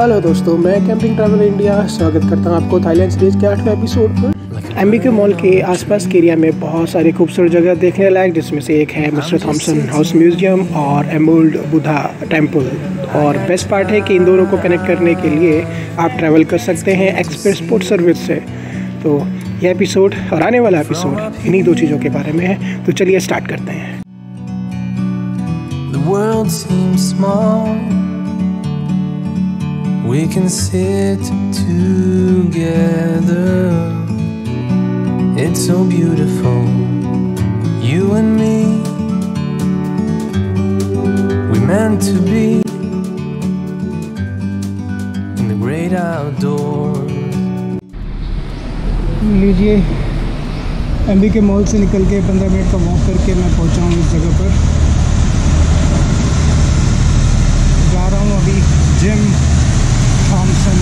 Hello दोस्तों, मैं camping travel India स्वागत करता हूँ आपको थाईलैंड सीरीज़ के आठवें एपिसोड पर। एम के मॉल के आसपास के एरिया में बहुत सारी खूबसूरत जगह देखने लायक, जिसमें से एक है मिस्टर थॉमसन हाउस म्यूज़ियम और एमोल्ड बुधा टेंपल और बेस्ट पार्ट है कि इन दोनों को कनेक्ट करने के लिए आप ट्रैवल कर सकते हैं एक्सप्रेस पोर्ट सर्विस से। तो यह एपिसोड और आने वाला एपिसोड इन्हीं दो चीज़ों के बारे में है। तो चलिए स्टार्ट करते हैं। The world seems small. We can sit together. It's so beautiful. You and me. We meant to be in the great outdoors. लीजिए एम के मॉल से निकल के पंद्रह मिनट का वॉक करके मैं पहुंचा हूँ इस जगह पर जा रहा हूँ अभी जिम थॉमसन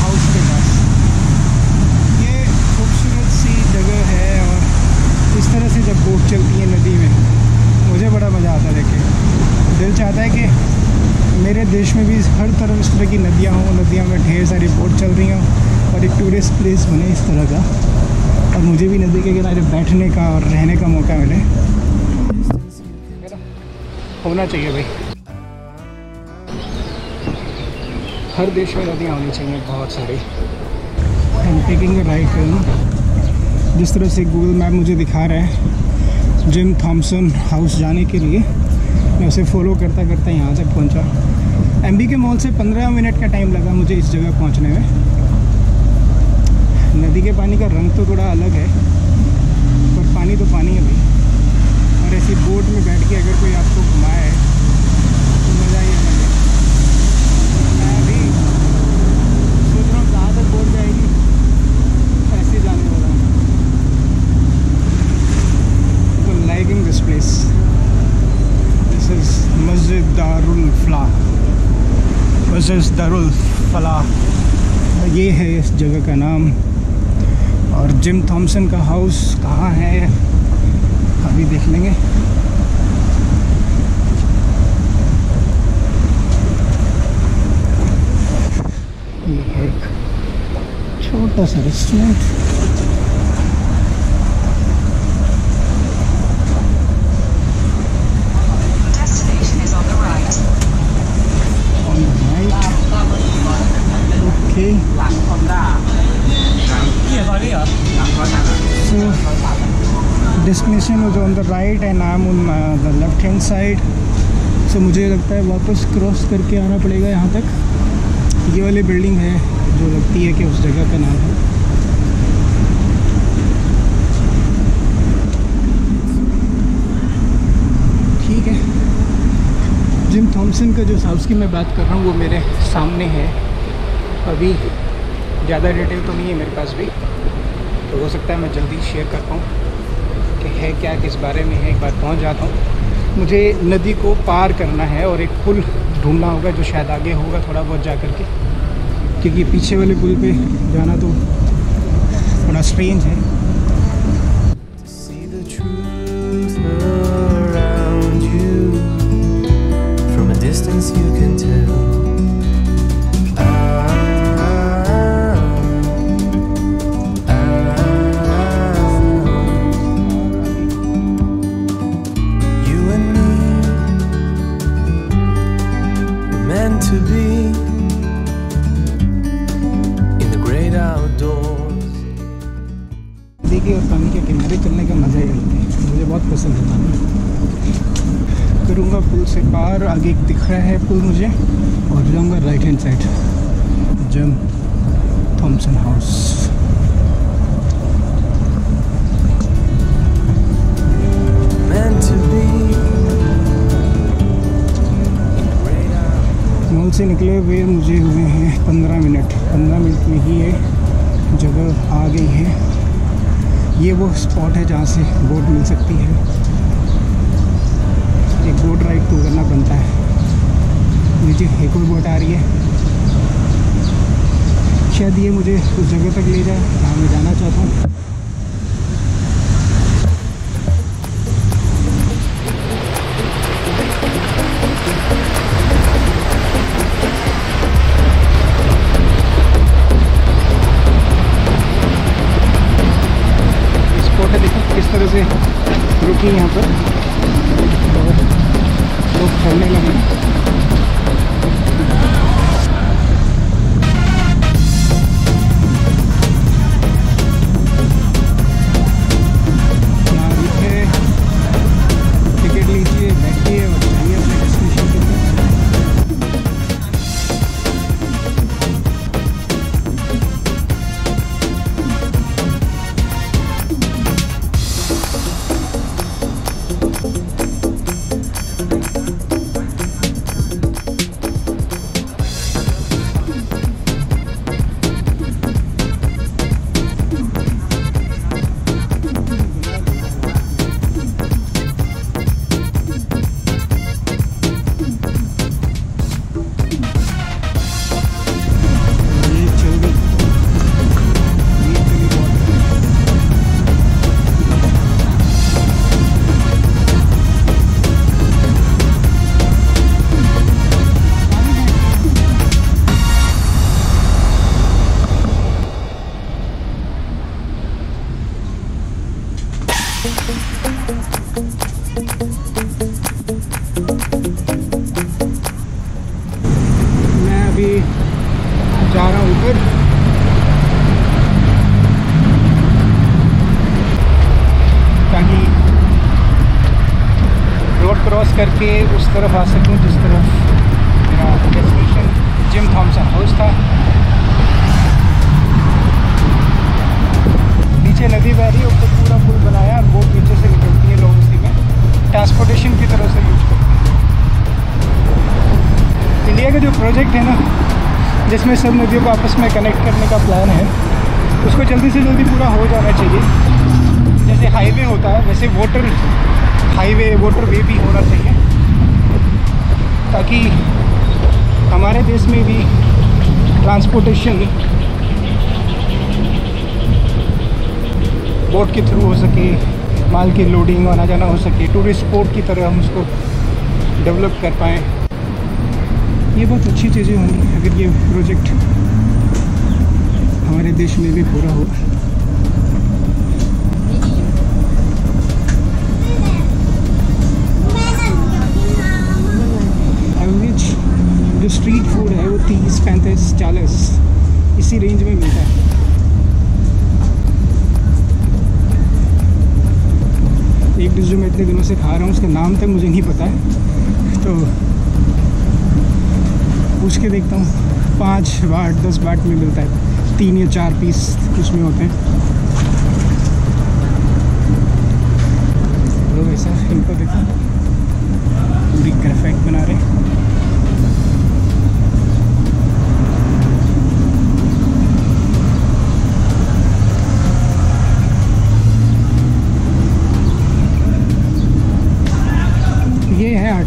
हाउस के पास ये खूबसूरत सी जगह है और इस तरह से जब बोट चलती है नदी में, मुझे बड़ा मज़ा आता है देखे। दिल चाहता है कि मेरे देश में भी हर तरफ़ इस तरह की नदियाँ हों, नदियों में ढेर सारी बोट चल रही हों और एक टूरिस्ट प्लेस बने इस तरह का। और मुझे भी नदी के किनारे बैठने का और रहने का मौका मिले। होना चाहिए भाई। हर देश में नदियाँ होनी चाहिए, बहुत सारी। एम टेकिंग राइट टर्न जिस तरह से गूगल मैप मुझे दिखा रहा है जिम थॉमसन हाउस जाने के लिए, मैं उसे फॉलो करता करता यहाँ तक पहुँचा। MB के मॉल से 15 मिनट का टाइम लगा मुझे इस जगह पहुँचने में। नदी के पानी का रंग तो थोड़ा अलग है, पर पानी तो पानी है भाई। और ऐसी बोट में बैठ के अगर कोई आपको घुमाए तो मज़ा ही अलग है मैं अभी सोच रहा हूँ कहाँ तक बोट जाएगी ऐसे जाने वाला हूँ तो liking this place this is Masjid Darul Falah मस्जिद दारुल फलाह। ये है इस जगह का नाम। और जिम थॉमसन का हाउस कहाँ है? अभी देख लेंगे। ये एक छोटा सा restaurant destination was on the right and I'm on uh, the left hand side. So मुझे लगता है वापस क्रॉस करके आना पड़ेगा यहाँ तक। ये वाली बिल्डिंग है जो लगती है कि उस जगह का नाम है। ठीक है। जिम थॉमसन का जो साउस की मैं बात कर रहा हूँ वो मेरे सामने है। अभी ज़्यादा डिटेल तो नहीं है मेरे पास भी। तो हो सकता है मैं जल्दी शेयर कर पाऊँ कि है क्या, किस बारे में है, एक बार पहुँच जाता हूँ। मुझे नदी को पार करना है और एक पुल ढूंढना होगा जो शायद आगे होगा थोड़ा बहुत जा कर के। क्योंकि पीछे वाले पुल पे जाना तो थोड़ा स्ट्रेंज है। के और पानी के किनारे चलने का मज़ा ही अलग है। मुझे बहुत पसंद है पानी। करूँगा पुल से पार आगे एक दिख रहा है पुल मुझे और जाऊँगा right hand side Jim Thompson house. Mall से निकले हुए मुझे हुए हैं पंद्रह मिनट। पंद्रह मिनट में ही ये जगह आ गई है। ये वो स्पॉट है जहाँ से बोट मिल सकती है। एक बोट राइड तो करना बनता है। नीचे एक और बोट आ रही है। शायद ये मुझे उस जगह तक ले जाए, जहाँ मैं जाना चाहता हूँ। तरह से रुकी यहाँ पर। और लोग चलने लगे तरफ़ आ सकूँ, जिस तरफ़ मेरा डेस्टिनेशन जिम थॉमसन हाउस था। नीचे नदी बह रही है, ऊपर पूरा पुल बनाया और बोट नीचे से निकलती है लोग उसी में। ट्रांसपोर्टेशन की तरह से यूज़ करते हैं। इंडिया का जो प्रोजेक्ट है ना, जिसमें सब नदियों को आपस में कनेक्ट करने का प्लान है, उसको जल्दी से जल्दी पूरा हो जाना चाहिए। जैसे हाईवे होता है, वैसे वाटर हाईवे वाटर वे भी होना चाहिए। ताकि हमारे देश में भी ट्रांसपोर्टेशन बोट के थ्रू हो सके, माल की लोडिंग आना जाना हो सके टूरिस्ट स्पॉट की तरह हम उसको डेवलप कर पाएँ। ये बहुत अच्छी चीज़ें होंगी अगर ये प्रोजेक्ट हमारे देश में भी पूरा हो। जो स्ट्रीट फ़ूड है वो तीस, पैंतीस, चालीस, इसी रेंज में मिलता है। एक डिश जो मैं इतने दिनों से खा रहा हूँ, उसका नाम तक मुझे नहीं पता है। तो पूछ के देखता हूँ। पाँच बाट दस बाट में मिलता है। तीन या चार पीस उसमें होते हैं। लोग ऐसा इनको देखो। पूरी ग्राफाइट बना रहे है।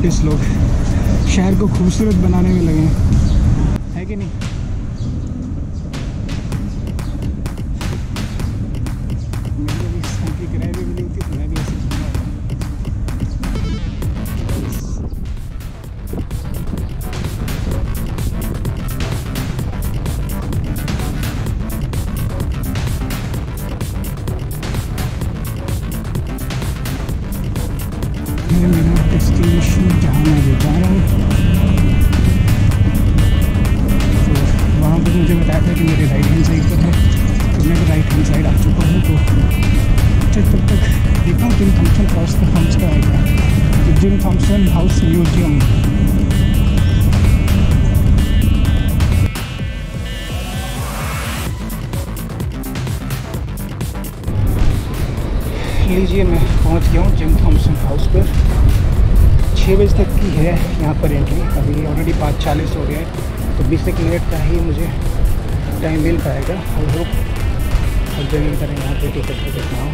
आर्टिस्ट लोग शहर को खूबसूरत बनाने में लगे हैं। थॉम्सन हाउस म्यूज़ियम लीजिए, मैं पहुँच गया हूँ जिम थॉम्सन हाउस पर छः बजे तक की है यहाँ पर एंट्री अभी ऑलरेडी पाँच चालीस हो गया है। तो बीस एक मिनट का ही मुझे टाइम मिल पाएगा। आई होप अब जगह की तरह यहाँ पे टिकट को देखना हो।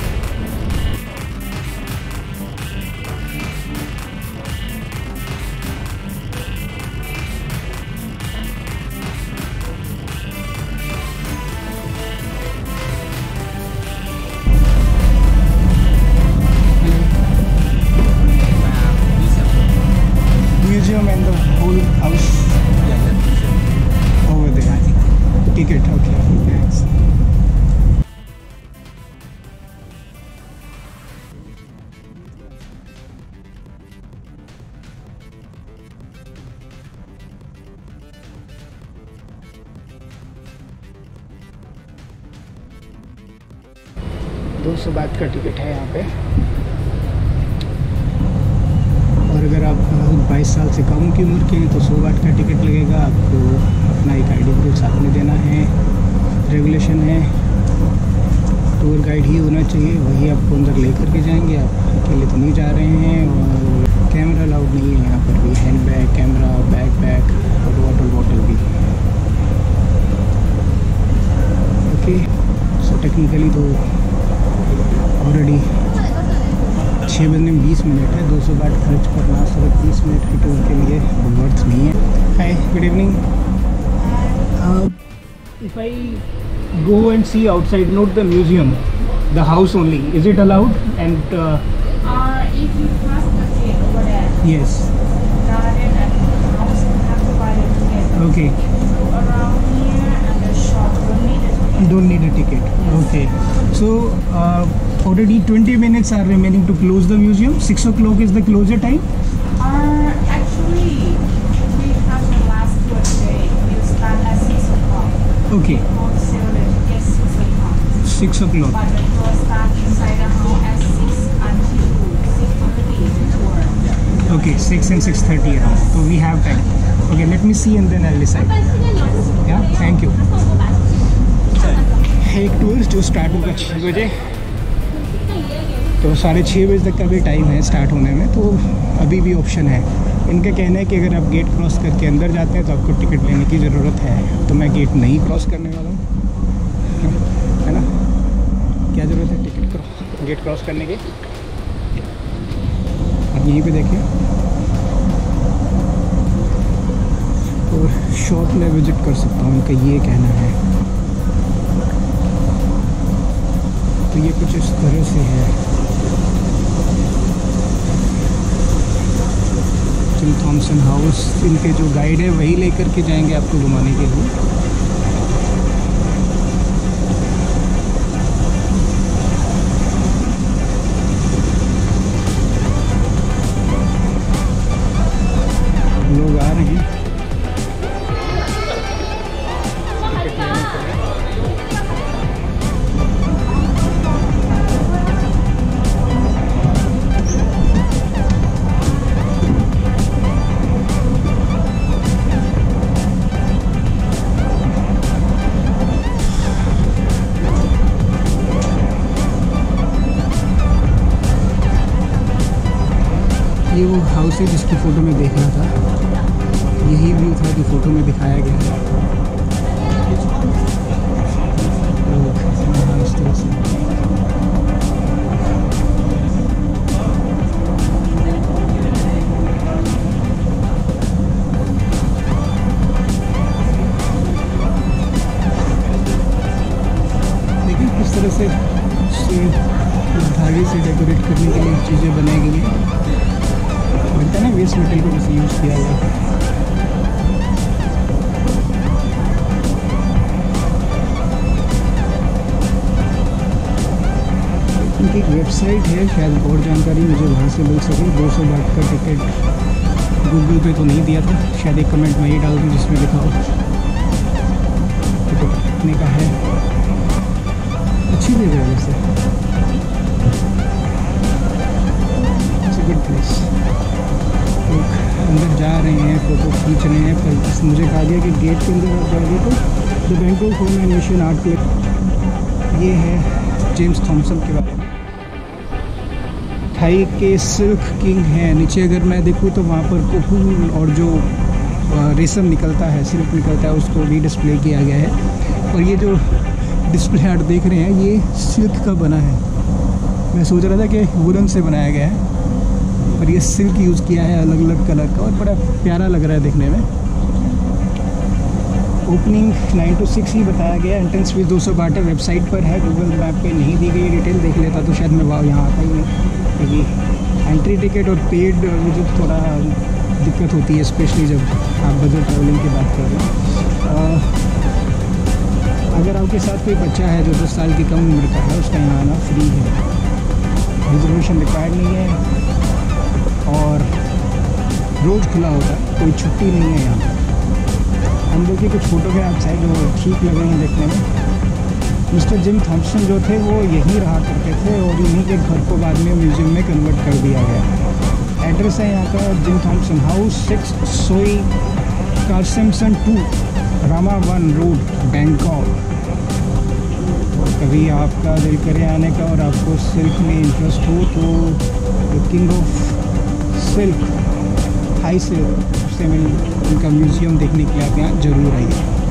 बाईस साल से कम की उम्र के हैं तो सौ बात का टिकट लगेगा, आपको अपना एक आई डी प्रूफ साथ में देना है रेगुलेशन है टूर गाइड ही होना चाहिए, वही आपको अंदर लेकर के जाएँगे, आप अकेले तो नहीं जा रहे हैं, और कैमरा अलाउड नहीं है, यहाँ पर भी hand bag camera bag pack और वाटर बॉटल भी ओके सो टेक्निकली तो ऑलरेडी छः बजने में बीस मिनट है, दो सौ बाट खर्च करना सिर्फ़ बीस मिनट की टूर के लिए वर्थ नहीं है hi good evening if I go and see outside not the museum the house only is it allowed and uh, Uh, if you cross the gate over there, yes garden and house, you have to buy a ticket. okay If you go around here and the shop, you need a ticket. don't need a ticket okay so uh, already 20 minutes are remaining to close the museum 6 o'clock is the closure time Uh, Okay six o'clock okay six and six thirty है तो we have time okay let me see and then I decide या thank you एक tour जो start होगा छः बजे। तो साढ़े छः बजे तक का भी टाइम है स्टार्ट होने में तो अभी भी ऑप्शन है। इनका कहना है कि अगर आप गेट क्रॉस करके अंदर जाते हैं तो आपको टिकट लेने की ज़रूरत है। तो मैं गेट नहीं क्रॉस करने वाला हूँ। है ना? क्या ज़रूरत है टिकट क्रॉस गेट क्रॉस करने की? आप यहीं पे देखिए। और शॉप में विज़िट कर सकता हूँ, इनका ये कहना है। तो ये कुछ इस तरह से है। थॉमसन हाउस इनके जो गाइड है वही लेकर के जाएँगे आपको घुमाने के लिए। हाउस है जिसकी फ़ोटो में देख रहा था। यही व्यू था जो फ़ोटो में दिखाया गया है। तरह से धागे से डेकोरेट करने के लिए चीज़ें बनाई गई हैं। लगता है ना वेस्ट मटेरियल को जैसे यूज़ किया गया एक वेबसाइट है, शायद और जानकारी मुझे वहाँ से मिल सके। दो सौ बात का टिकट गूगल पे तो नहीं दिया था। शायद एक कमेंट में ही डाल दूँ जिसमें लिखा हो। टिकट कितने का है? अच्छी जगह वैसे। फ़ोटो खींच रहे हैं। पर मुझे कहा गया कि गेट के अंदर आप जाओगे तो the Bangkok home and mission art club ये है जेम्स थॉमसन के बारे में। थाई के सिल्क किंग हैं। नीचे अगर मैं देखूँ तो वहाँ पर कोकून और जो रेशम निकलता है, सिल्क निकलता है, उसको भी डिस्प्ले किया गया है। और ये जो डिस्प्ले आर्ट देख रहे हैं, ये सिल्क का बना है। मैं सोच रहा था कि वुलन से बनाया गया है। और ये सिल्क यूज़ किया है अलग अलग कलर का और बड़ा प्यारा लग रहा है देखने में। ओपनिंग नाइन टू सिक्स ही बताया गया एंट्रेंस फ़ीस दो सौ बाट वेबसाइट पर है गूगल मैप पे नहीं दी गई डिटेल देख लेता तो शायद मैं, वहाँ, यहाँ आता ही नहीं। क्योंकि एंट्री टिकट और पेड मुझे थोड़ा दिक्कत होती है स्पेशली जब आप बजट ट्रैवलिंग की बात कर रहे हैं। अगर आपके साथ कोई बच्चा है जो दस साल की कम उम्र का है उसका यहाँ आना फ्री है। रिजर्वेशन रिक्वायर्ड नहीं है। रोज़ खुला होता है, कोई छुट्टी नहीं है यहाँ हम लोग की कुछ फोटोग्राफ्स हैं जो ठीक लग हैं देखने में। मिस्टर जिम थॉम्सन जो थे, वो यहीं रहा करते थे और इन्हीं के घर को बाद में म्यूज़ियम में कन्वर्ट कर दिया गया। एड्रेस है यहाँ का gym Thompson house six Soi Kasemsan two, Rama one road, Bangkok. कभी आपका दिल करे आने का और आपको सिल्क में इंटरेस्ट हो तो किंग ऑफ़ सिल्क। हाई से उससे मिल उनका म्यूज़ियम देखने के लिए आप यहाँ ज़रूर आइए।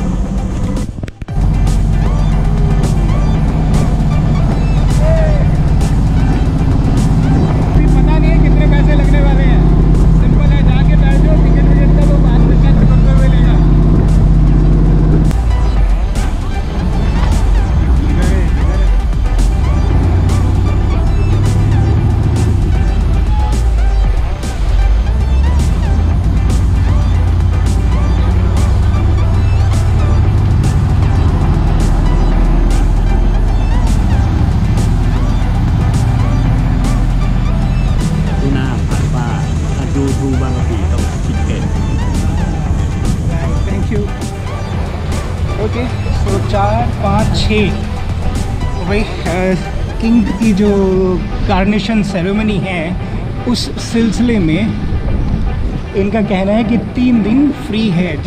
छः तो भाई किंग की जो कार्नेशन सेरेमनी है, उस सिलसिले में इनका कहना है कि तीन दिन फ्री है।